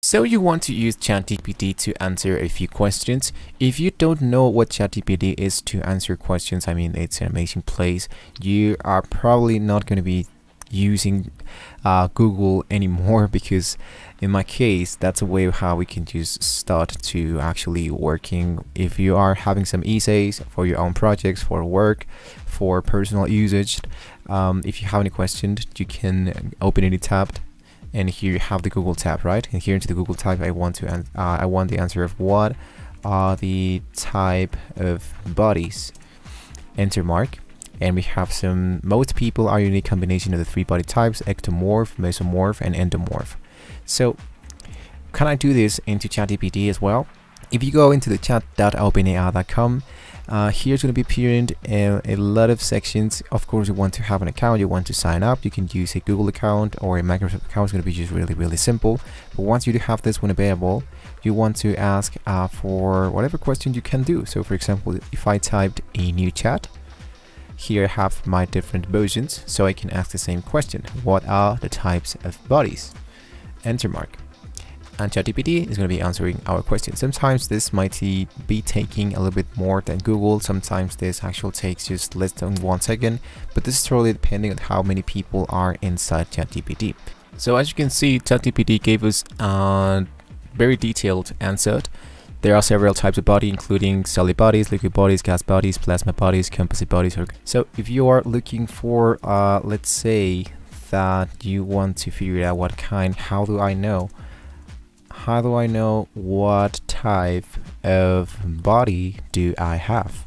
So you want to use ChatGPT to answer a few questions. If you don't know what ChatGPT is to answer questions, I mean, it's an amazing place. You are probably not going to be using uh, Google anymore because in my case, that's a way of how we can just start to actually working. If you are having some essays for your own projects, for work, for personal usage, um, if you have any questions, you can open any tab and here you have the Google tab right? And here into the Google tab I want to uh, I want the answer of what are the type of bodies. Enter mark. And we have some most people are unique combination of the three body types ectomorph mesomorph and endomorph. So can I do this into ChatGPT as well if you go into the chat.openai.com uh, here's going to be appearing a, a, lot of sections. Of course you want to have an account you want to sign up you can use a Google account or a Microsoft account. It's going to be just really really simple. But once you do have this one available you want to ask uh, for whatever question you can do. So for example if I typed a new chat here I have my different versions so I can ask the same question. What are the types of bodies? Enter mark and ChatGPT is going to be answering our questions. Sometimes this might be taking a little bit more than Google, sometimes this actually takes just less than one second, but this is totally depending on how many people are inside ChatGPT. So as you can see, ChatGPT gave us a very detailed answer. There are several types of body, including solid bodies, liquid bodies, gas bodies, plasma bodies, composite bodies. So if you are looking for, uh, let's say that you want to figure out what kind, how do I know? How do I know what type of body do I have?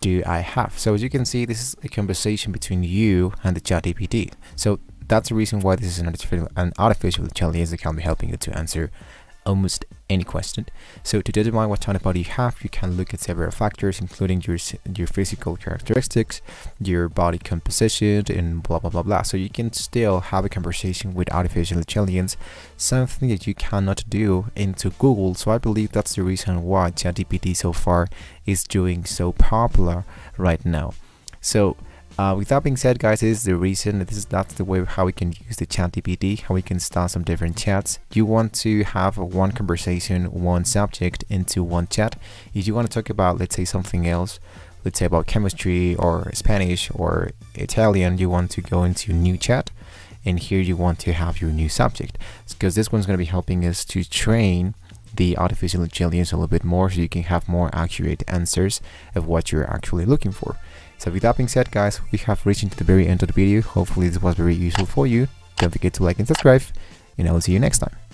Do I have? So as you can see, this is a conversation between you and the chat ChatGPT. So that's the reason why this is an artificial, an artificial intelligence that can be helping you to answer almost any question. So to determine what kind of body you have, you can look at several factors, including your your physical characteristics, your body composition, and blah blah blah blah. So you can still have a conversation with artificial intelligence, something that you cannot do into Google. So I believe that's the reason why ChatGPT so far is doing so popular right now. So uh, with that being said, guys, this is the reason. This is that's the way how we can use the ChatGPT, how we can start some different chats. You want to have one conversation, one subject into one chat. If you want to talk about, let's say, something else, let's say about chemistry or Spanish or Italian, you want to go into new chat, and here you want to have your new subject, because this one's going to be helping us to train the artificial intelligence a little bit more so you can have more accurate answers of what you're actually looking for. So with that being said guys, we have reached into the very end of the video. Hopefully this was very useful for you. Don't forget to like and subscribe and I will see you next time.